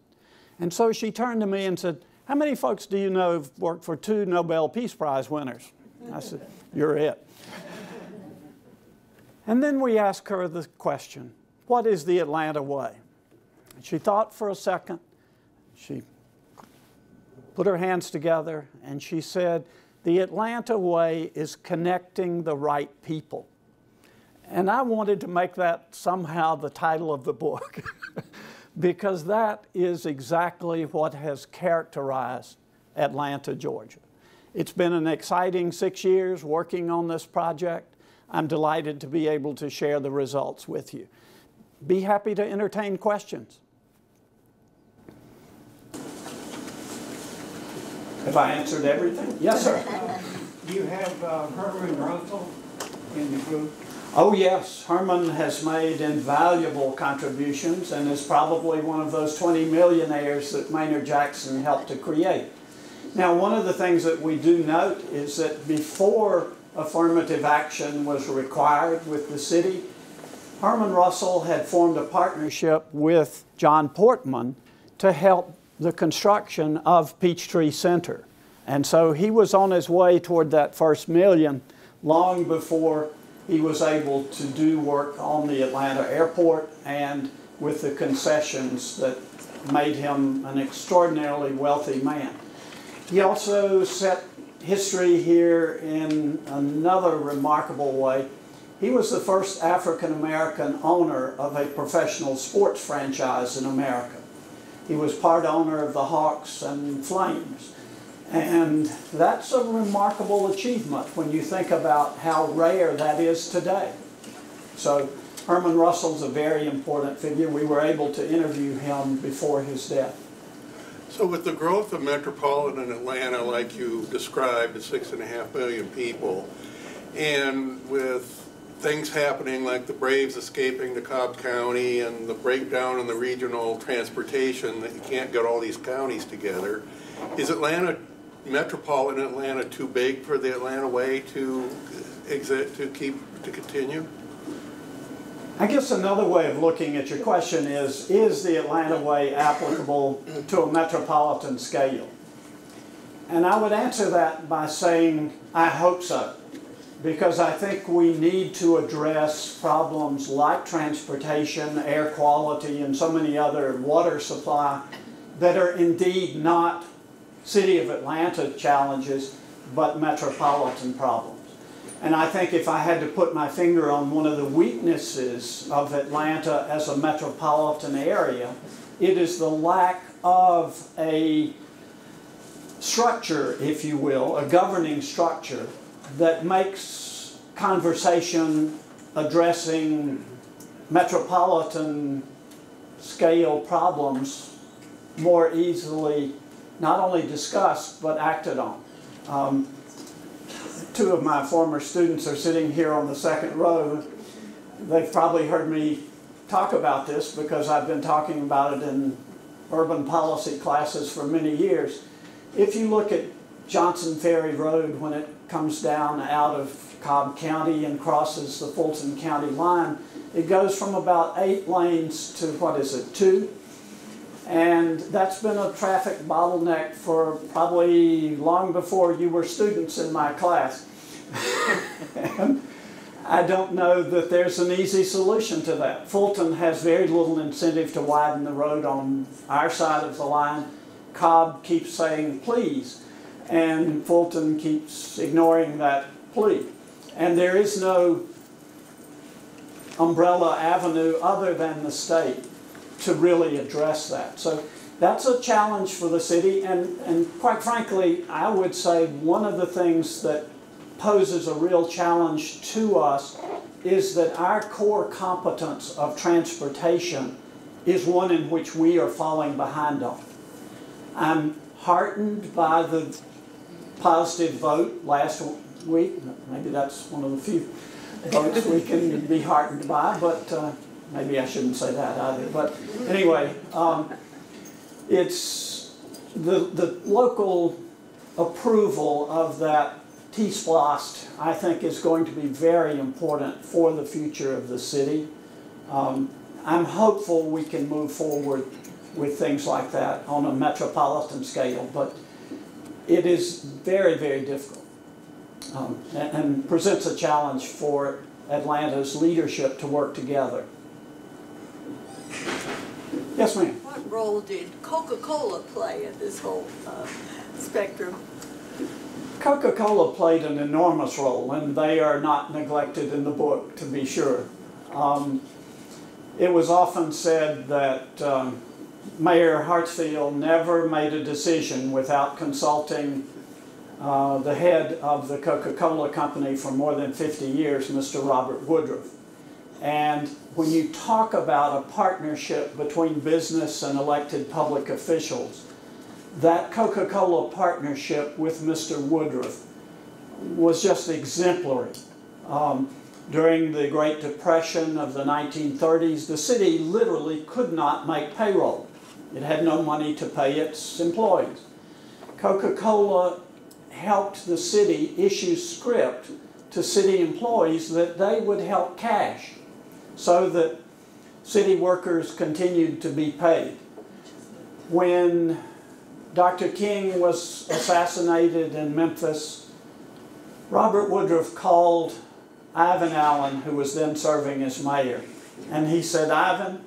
And so she turned to me and said, How many folks do you know have worked for two Nobel Peace Prize winners? I said, You're it. and then we asked her the question What is the Atlanta way? And she thought for a second. She put her hands together and she said, the Atlanta way is connecting the right people. And I wanted to make that somehow the title of the book because that is exactly what has characterized Atlanta, Georgia. It's been an exciting six years working on this project. I'm delighted to be able to share the results with you. Be happy to entertain questions. Have I answered everything? Yes, sir. Do you have uh, Herman Russell in the group? Oh, yes. Herman has made invaluable contributions and is probably one of those 20 millionaires that Maynard Jackson helped to create. Now, one of the things that we do note is that before affirmative action was required with the city, Herman Russell had formed a partnership with John Portman to help the construction of Peachtree Center. And so he was on his way toward that first million long before he was able to do work on the Atlanta airport and with the concessions that made him an extraordinarily wealthy man. He also set history here in another remarkable way. He was the first African American owner of a professional sports franchise in America. He was part owner of the Hawks and Flames. And that's a remarkable achievement when you think about how rare that is today. So Herman Russell's a very important figure. We were able to interview him before his death. So with the growth of metropolitan Atlanta, like you described, six and a half million people, and with things happening like the Braves escaping to Cobb County and the breakdown in the regional transportation that you can't get all these counties together. Is Atlanta, metropolitan Atlanta, too big for the Atlanta way to exist, to keep, to continue? I guess another way of looking at your question is, is the Atlanta way applicable to a metropolitan scale? And I would answer that by saying, I hope so because I think we need to address problems like transportation, air quality, and so many other water supply that are indeed not City of Atlanta challenges, but metropolitan problems. And I think if I had to put my finger on one of the weaknesses of Atlanta as a metropolitan area, it is the lack of a structure, if you will, a governing structure that makes conversation addressing metropolitan scale problems more easily not only discussed but acted on. Um, two of my former students are sitting here on the second row. They've probably heard me talk about this because I've been talking about it in urban policy classes for many years. If you look at Johnson Ferry Road when it comes down out of Cobb County and crosses the Fulton County line, it goes from about eight lanes to what is it, two? And that's been a traffic bottleneck for probably long before you were students in my class. I don't know that there's an easy solution to that. Fulton has very little incentive to widen the road on our side of the line. Cobb keeps saying please, and Fulton keeps ignoring that plea. And there is no umbrella avenue other than the state to really address that. So that's a challenge for the city, and, and quite frankly, I would say one of the things that poses a real challenge to us is that our core competence of transportation is one in which we are falling behind on. I'm heartened by the positive vote last week. Maybe that's one of the few votes we can be heartened by, but uh, maybe I shouldn't say that either. But anyway, um, it's the, the local approval of that T-SPLOST, I think, is going to be very important for the future of the city. Um, I'm hopeful we can move forward with things like that on a metropolitan scale, but it is very, very difficult um, and, and presents a challenge for Atlanta's leadership to work together. Yes, ma'am. What role did Coca-Cola play in this whole uh, spectrum? Coca-Cola played an enormous role, and they are not neglected in the book, to be sure. Um, it was often said that um, Mayor Hartsfield never made a decision without consulting uh, the head of the Coca-Cola company for more than 50 years, Mr. Robert Woodruff. And when you talk about a partnership between business and elected public officials, that Coca-Cola partnership with Mr. Woodruff was just exemplary. Um, during the Great Depression of the 1930s, the city literally could not make payroll. It had no money to pay its employees. Coca-Cola helped the city issue script to city employees that they would help cash so that city workers continued to be paid. When Dr. King was assassinated in Memphis, Robert Woodruff called Ivan Allen, who was then serving as mayor, and he said, Ivan,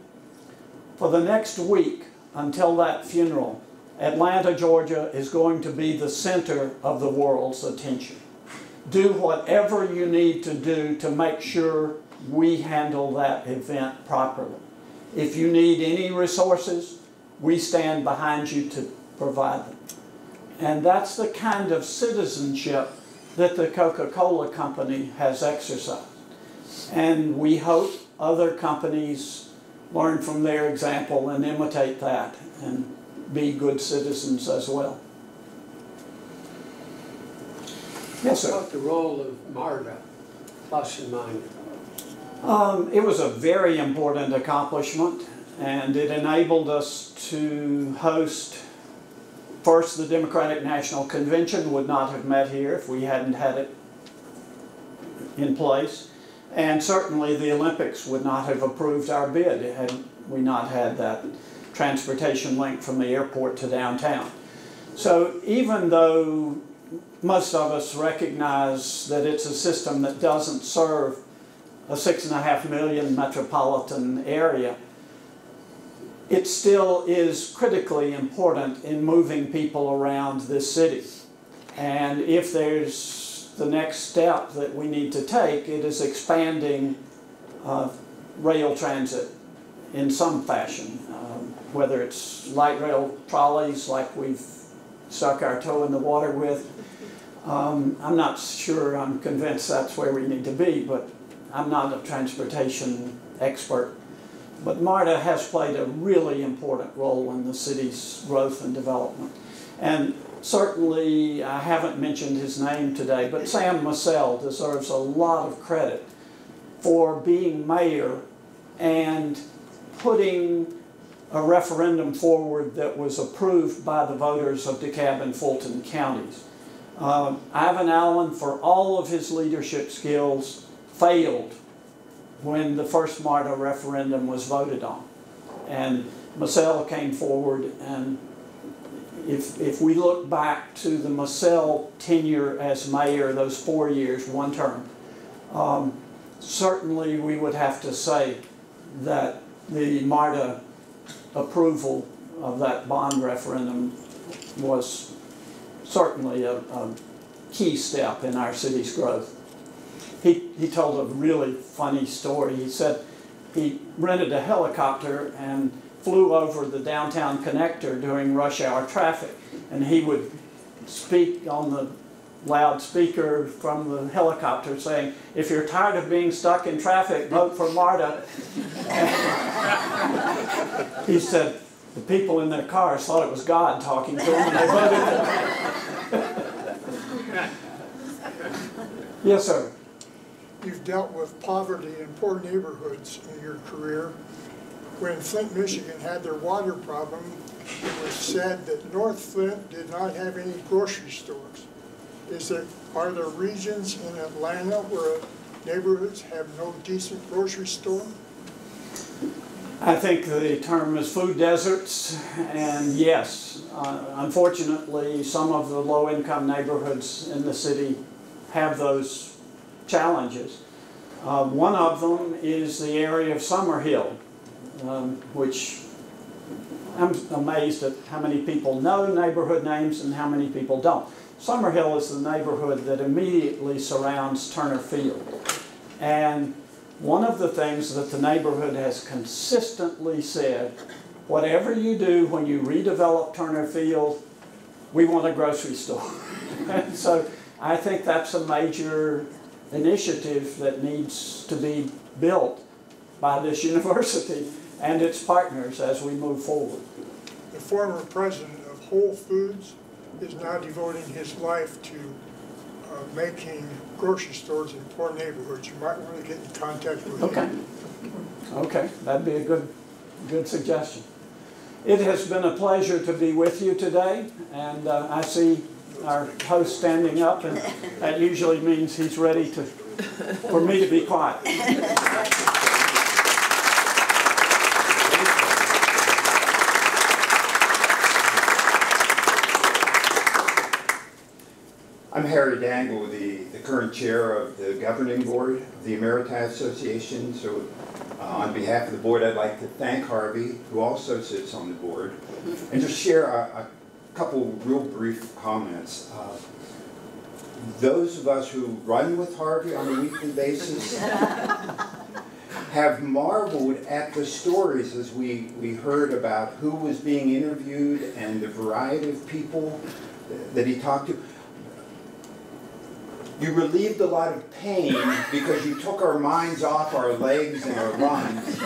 for the next week until that funeral, Atlanta, Georgia is going to be the center of the world's attention. Do whatever you need to do to make sure we handle that event properly. If you need any resources, we stand behind you to provide them. And that's the kind of citizenship that the Coca-Cola company has exercised. And we hope other companies learn from their example and imitate that and be good citizens as well. Yes, sir. What the role of MARTA, plus and minus? Um, it was a very important accomplishment, and it enabled us to host. First, the Democratic National Convention would not have met here if we hadn't had it in place. And certainly the Olympics would not have approved our bid had we not had that transportation link from the airport to downtown. So even though most of us recognize that it's a system that doesn't serve a six and a half million metropolitan area, it still is critically important in moving people around this city. And if there's the next step that we need to take, it is expanding uh, rail transit in some fashion. Um, whether it's light rail trolleys like we've stuck our toe in the water with. Um, I'm not sure, I'm convinced that's where we need to be, but I'm not a transportation expert. But MARTA has played a really important role in the city's growth and development. And certainly, I haven't mentioned his name today, but Sam Massell deserves a lot of credit for being mayor and putting a referendum forward that was approved by the voters of DeKalb and Fulton counties. Um, Ivan Allen, for all of his leadership skills, failed when the first MARTA referendum was voted on. And Massell came forward and if, if we look back to the Massell tenure as mayor, those four years, one term, um, certainly we would have to say that the MARTA approval of that bond referendum was certainly a, a key step in our city's growth. He, he told a really funny story. He said he rented a helicopter and flew over the downtown connector during rush hour traffic. And he would speak on the loudspeaker from the helicopter saying, if you're tired of being stuck in traffic, vote for MARTA. he said the people in their cars thought it was God talking to them and they voted for yes, sir. You've dealt with poverty in poor neighborhoods in your career. When Flint, Michigan had their water problem, it was said that North Flint did not have any grocery stores. Is there, are there regions in Atlanta where neighborhoods have no decent grocery store? I think the term is food deserts, and yes, uh, unfortunately, some of the low-income neighborhoods in the city have those challenges. Uh, one of them is the area of Summerhill, um, which I'm amazed at how many people know neighborhood names and how many people don't. Summerhill is the neighborhood that immediately surrounds Turner Field. And one of the things that the neighborhood has consistently said, whatever you do when you redevelop Turner Field, we want a grocery store. and so I think that's a major initiative that needs to be built by this university and its partners as we move forward. The former president of Whole Foods is now devoting his life to uh, making grocery stores in poor neighborhoods. You might want to get in contact with Okay. him. Okay, that'd be a good, good suggestion. It has been a pleasure to be with you today, and uh, I see our host standing up, and that usually means he's ready to, for me to be quiet. I'm Harry Dangel, the, the current chair of the governing board of the Emeriti Association. So uh, on behalf of the board, I'd like to thank Harvey, who also sits on the board, and just share a, a couple real brief comments. Uh, those of us who run with Harvey on a weekly basis have marveled at the stories as we, we heard about who was being interviewed and the variety of people that he talked to you relieved a lot of pain because you took our minds off our legs and our lungs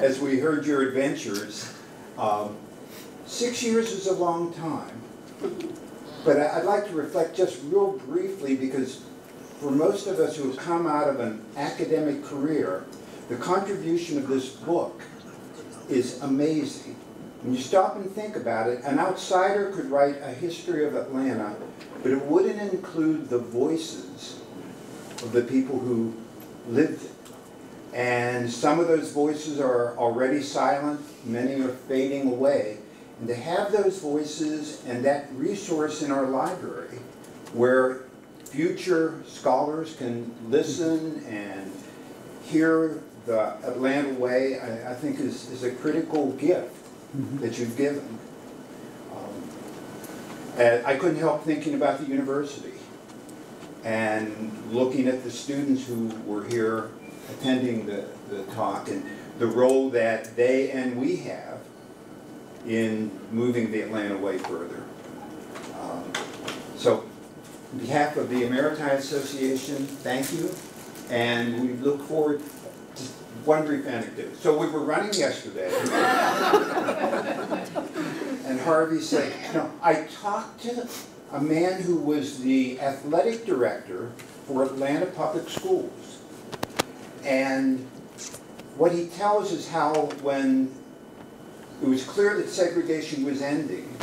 as we heard your adventures. Um, six years is a long time. But I'd like to reflect just real briefly because for most of us who have come out of an academic career, the contribution of this book is amazing. When you stop and think about it, an outsider could write a history of Atlanta but it wouldn't include the voices of the people who lived it. And some of those voices are already silent, many are fading away. And to have those voices and that resource in our library where future scholars can listen and hear the Atlanta way, I, I think is, is a critical gift -hmm. that you've given. And I couldn't help thinking about the university and looking at the students who were here attending the, the talk and the role that they and we have in moving the Atlanta Way further. Um, So, on behalf of the Emeriti Association, thank you, and we look forward one brief anecdote. So we were running yesterday, and Harvey said, no, I talked to a man who was the athletic director for Atlanta Public Schools. And what he tells is how when it was clear that segregation was ending,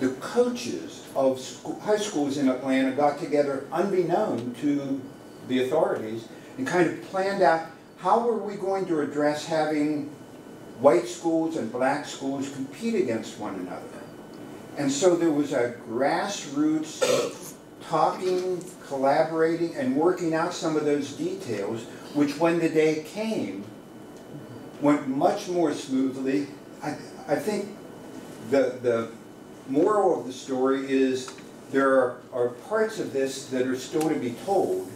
the coaches of school, high schools in Atlanta got together unbeknown to the authorities and kind of planned out how were we going to address having white schools and black schools compete against one another. And so there was a grassroots talking, collaborating, and working out some of those details, which when the day came, went much more smoothly. I, I think the, the moral of the story is there are, are parts of this that are still to be told,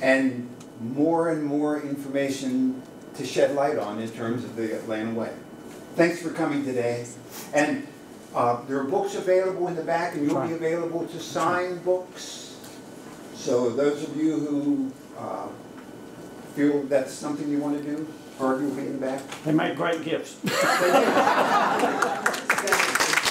and more and more information to shed light on in terms of the Atlanta Way. Thanks for coming today. And uh, there are books available in the back, and you'll be available to sign books. So those of you who uh, feel that's something you want to do, Harvey will be in the back. They make great gifts. Thank you.